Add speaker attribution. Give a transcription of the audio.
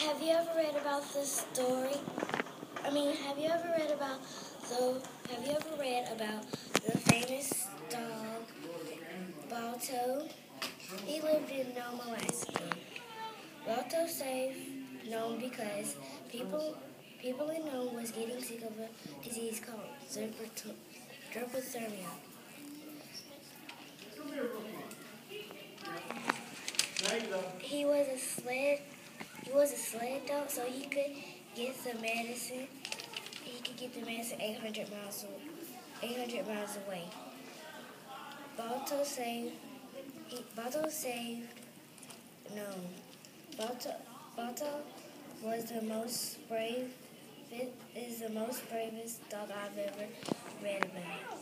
Speaker 1: you ever read about this story? I mean, have you ever read about the? Have you ever read about the famous dog Balto? He lived in Nome, Alaska. Balto saved Nome because people people in Nome was getting sick of a disease called hypothermia. He was a sled he was a sled dog, so he could get the medicine. He could get the medicine 800 miles, 800 miles away. Balto saved. He, Balto saved. No, Balto. Balto was the most brave. Is the most bravest dog I've ever read about.